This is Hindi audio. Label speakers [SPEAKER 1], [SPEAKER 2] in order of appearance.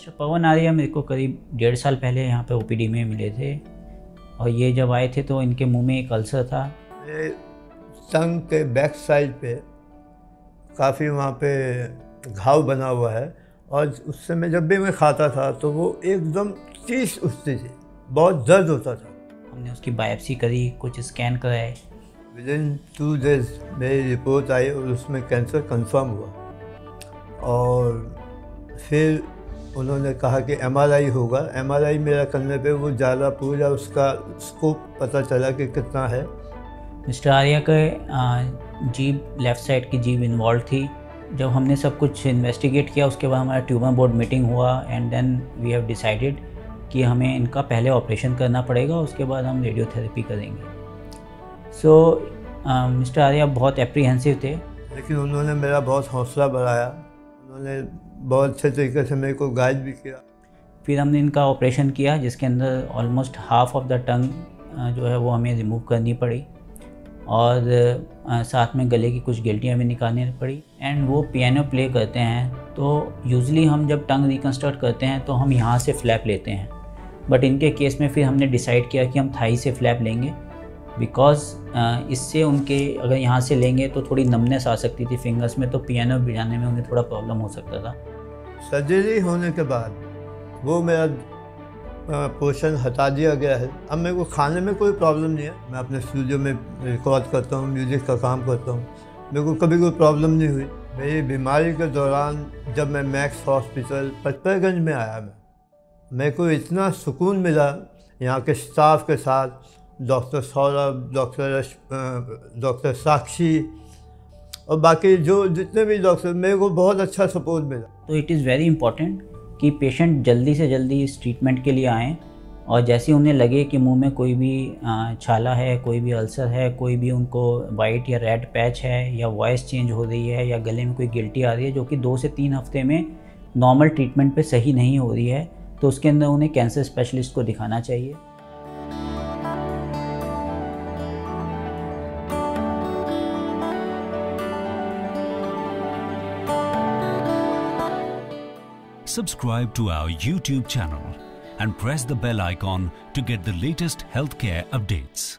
[SPEAKER 1] मिस्टर पवन आर्या मेरे को करीब डेढ़ साल पहले यहाँ पे ओपीडी में मिले थे। और ये जब आए थे तो इनके मुँह में एक अल्सर था।
[SPEAKER 2] टंग के बैक साइड पे काफ़ी वहाँ पे घाव बना हुआ है। और उस समय जब भी मैं खाता था तो वो एकदम तीस उठती थी बहुत दर्द होता था।
[SPEAKER 1] हमने उसकी बायोप्सी करी कुछ स्कैन कराए।
[SPEAKER 2] विद इन टू डेज़ मेरी रिपोर्ट आई और उसमें कैंसर कंफर्म हुआ। और फिर उन्होंने कहा कि एमआरआई होगा। एमआरआई मेरा करने पे वो ज़्यादा पूरा उसका स्कोप पता चला कि कितना है।
[SPEAKER 1] मिस्टर आर्या के जीप लेफ़्ट साइड की जीप इन्वॉल्व थी। जब हमने सब कुछ इन्वेस्टिगेट किया उसके बाद हमारा ट्यूमर बोर्ड मीटिंग हुआ and then we have decided कि हमें इनका पहले ऑपरेशन करना पड़ेगा उसके बाद हम रेडियोथेरेपी करेंगे। सो मिस्टर आर्या बहुत एप्रीहेंसिव थे।
[SPEAKER 2] लेकिन उन्होंने मेरा बहुत हौसला बढ़ाया। उन्होंने बहुत अच्छे तरीके से मेरे को गाइड भी किया।
[SPEAKER 1] फिर हमने इनका ऑपरेशन किया, जिसके अंदर almost half of the tongue जो है वो हमें रिमूव करनी पड़ी। और साथ में गले की कुछ गिल्टियाँ भी निकालनी पड़ी। एंड वो पियानो प्ले करते हैं तो यूजली हम जब टंग रिकन्स्ट्रक्ट करते हैं तो हम यहाँ से फ्लैप लेते हैं। बट इनके केस में फिर हमने डिसाइड किया कि हम थाई से फ्लैप लेंगे। बिकॉज़ इससे उनके, अगर यहाँ से लेंगे तो थोड़ी नमनेस आ सकती थी फिंगर्स में तो पियानो बजाने में उन्हें थोड़ा प्रॉब्लम हो सकता था।
[SPEAKER 2] सर्जरी होने के बाद, वो मेरा पोर्शन हटा दिया गया है। अब मेरे को खाने में कोई प्रॉब्लम नहीं है। मैं अपने स्टूडियो में रिकॉर्ड करता हूँ म्यूज़िक का काम करता हूँ। मेरे को कभी कोई प्रॉब्लम नहीं हुई। मेरी बीमारी के दौरान जब मैं मैक्स हॉस्पिटल पचपरगंज में आया मैं, मेरे को इतना सुकून मिला यहाँ के स्टाफ के साथ doctor Saurabh, doctor doctor Sakshi और बाकी जो जितने भी डॉक्टर, मेरे को बहुत अच्छा सपोर्ट मिला।
[SPEAKER 1] तो इट इज़ वेरी इंपॉर्टेंट कि पेशेंट जल्दी से जल्दी इस ट्रीटमेंट के लिए आएँ और जैसे उन्हें लगे कि मुँह में कोई भी छाला है, कोई भी अल्सर है, कोई भी उनको वाइट या रेड पैच है या वॉइस चेंज हो रही है या गले में कोई गिल्टी आ रही है जो कि दो से तीन हफ़्ते में नॉर्मल ट्रीटमेंट पे सही नहीं हो रही है तो उसके अंदर उन्हें कैंसर स्पेशलिस्ट को दिखाना चाहिए।
[SPEAKER 3] Subscribe to our YouTube channel and press the bell icon to get the latest healthcare updates.